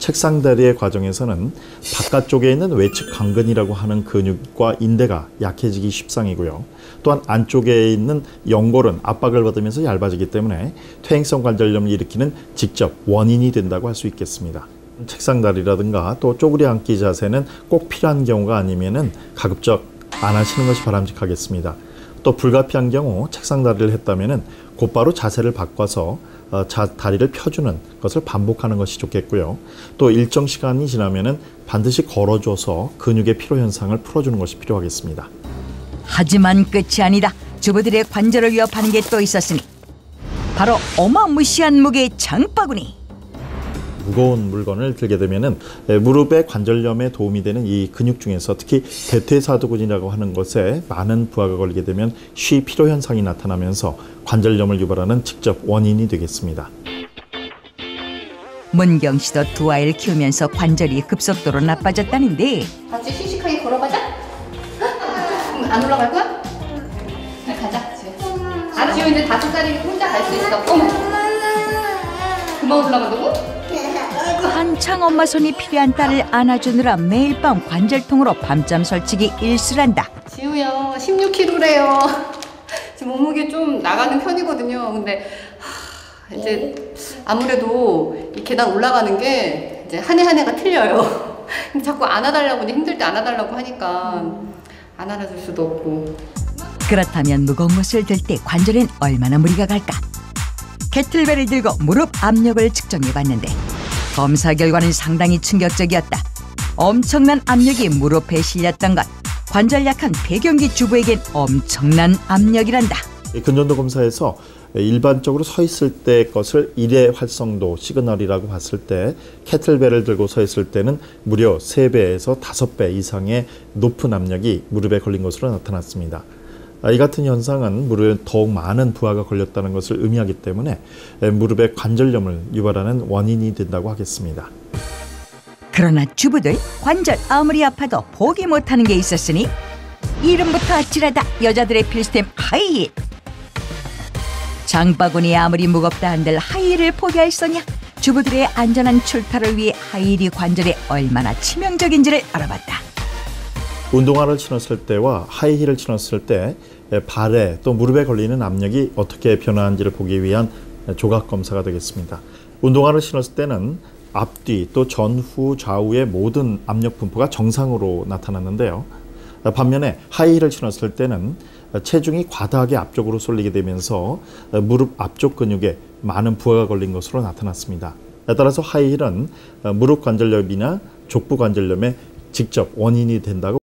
책상 다리의 과정에서는 바깥쪽에 있는 외측 강근이라고 하는 근육과 인대가 약해지기 십상이고요. 또한 안쪽에 있는 연골은 압박을 받으면서 얇아지기 때문에 퇴행성 관절염을 일으키는 직접 원인이 된다고 할 수 있겠습니다. 책상 다리라든가 또 쪼그리 앉기 자세는 꼭 필요한 경우가 아니면은 가급적 안 하시는 것이 바람직하겠습니다. 또 불가피한 경우 책상 다리를 했다면은 곧바로 자세를 바꿔서 어, 자, 다리를 펴주는 것을 반복하는 것이 좋겠고요. 또 일정 시간이 지나면은 반드시 걸어줘서 근육의 피로 현상을 풀어주는 것이 필요하겠습니다. 하지만 끝이 아니다. 주부들의 관절을 위협하는 게 또 있었으니 바로 어마무시한 무게의 장바구니. 무거운 물건을 들게 되면은 에, 무릎의 관절염에 도움이 되는 이 근육 중에서 특히 대퇴사두근이라고 하는 것에 많은 부하가 걸리게 되면 쉬 피로 현상이 나타나면서 관절염을 유발하는 직접 원인이 되겠습니다. 문경 씨도 두 아이를 키우면서 관절이 급속도로 나빠졌다는데 같이 씩씩하게 걸어가자. 응, 안 올라갈 거야? 네, 가자. 지우. 아, 지우 이제 다섯 살이니 혼자 갈 수 있어. 어머. 그만 올라간다고? 한창 엄마 손이 필요한 딸을 안아주느라 매일 밤 관절통으로 밤잠 설치기 일수란다. 지우야, 16kg래요. 지금 몸무게 좀 나가는 편이거든요. 근데 하, 이제 아무래도 이 계단 올라가는 게 이제 한 해 한 해가 틀려요. 자꾸 안아달라고 힘들 때 안아달라고 하니까 안 안아줄 수도 없고. 그렇다면 무거운 것을 들 때 관절엔 얼마나 무리가 갈까? 캐틀벨을 들고 무릎 압력을 측정해봤는데 검사 결과는 상당히 충격적이었다. 엄청난 압력이 무릎에 실렸던 것. 관절 약한 폐경기 주부에겐 엄청난 압력이란다. 이 근전도 검사에서 일반적으로 서 있을 때 것을 일의 활성도 시그널이라고 봤을 때 캐틀벨을 들고 서 있을 때는 무려 3배에서 5배 이상의 높은 압력이 무릎에 걸린 것으로 나타났습니다. 아, 이 같은 현상은 무릎에 더욱 많은 부하가 걸렸다는 것을 의미하기 때문에 무릎의 관절염을 유발하는 원인이 된다고 하겠습니다. 그러나 주부들 관절 아무리 아파도 포기 못하는 게 있었으니 이름부터 아찔하다 여자들의 필수템 하이힐. 장바구니 아무리 무겁다 한들 하이힐을 포기할 소냐? 주부들의 안전한 출타를 위해 하이힐이 관절에 얼마나 치명적인지를 알아봤다 운동화를 신었을 때와 하이힐을 신었을 때 발에 또 무릎에 걸리는 압력이 어떻게 변화하는지를 보기 위한 조각 검사가 되겠습니다. 운동화를 신었을 때는 앞뒤 또 전후 좌우의 모든 압력 분포가 정상으로 나타났는데요. 반면에 하이힐을 신었을 때는 체중이 과다하게 앞쪽으로 쏠리게 되면서 무릎 앞쪽 근육에 많은 부하가 걸린 것으로 나타났습니다. 따라서 하이힐은 무릎 관절염이나 족부 관절염의 직접 원인이 된다고